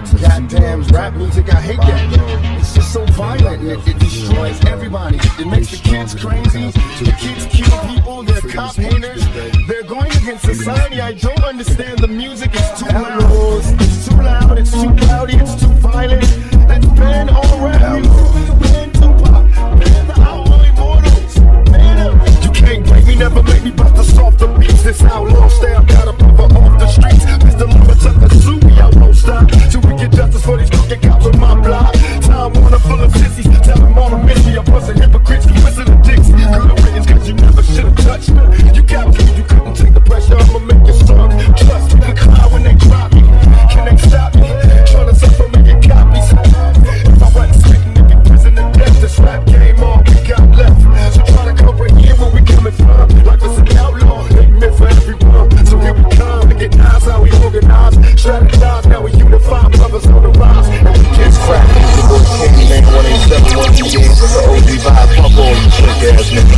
God damn, goddamn rap music. I hate that. It's just so violent, and it, destroys everybody. It makes the kids crazy. The kids kill people. They're cop haters. They're going against society. I don't understand the music. It's strategize. Now we on the rise, and we get cracked. The man, OG vibe, pump on, quick ass nigga.